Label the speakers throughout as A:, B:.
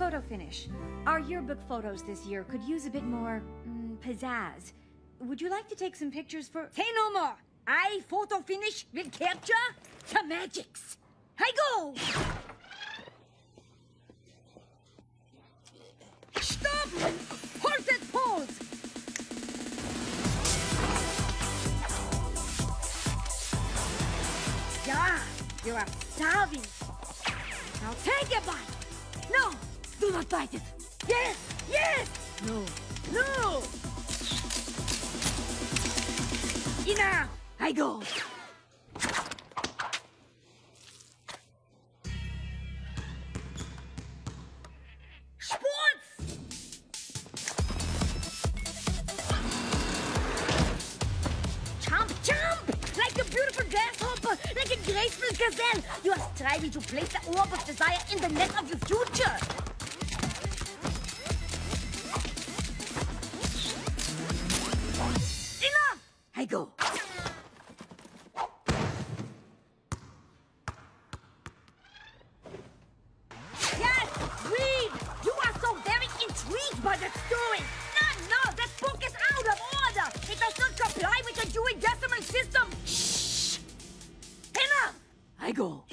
A: finish. Our yearbook photos this year could use a bit more mm, pizzazz. Would you like to take some pictures for...
B: Say no more. I photo finish will capture the magics. I go. Stop! Hold that pose. Yeah, you are starving. Now take a bite. No, do not bite it. Yes, yes. No, no. Enough. I go. Sports! Jump, jump! Like a beautiful grasshopper, like a graceful gazelle. You are striving to place the orb of desire in the net of your future. I go. Yes, read! You are so very intrigued by that story! No, no, that book is out of order! It does not comply with the Dewey Decimal System! Shh! Enough! I go.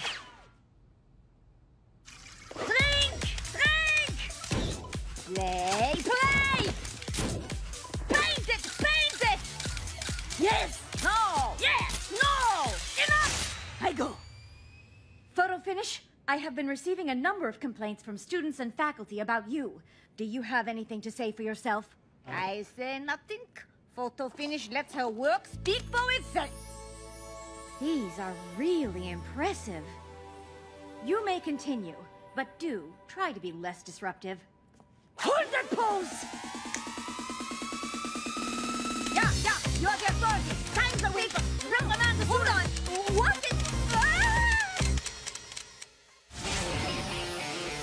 B: I
A: have been receiving a number of complaints from students and faculty about you. Do you have anything to say for yourself?
B: I say nothing. Photo finish lets her work speak for itself.
A: These are really impressive. You may continue, but do try to be less disruptive.
B: Hold that pose!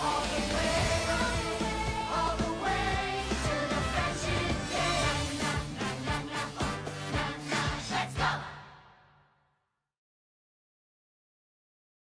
B: Oh,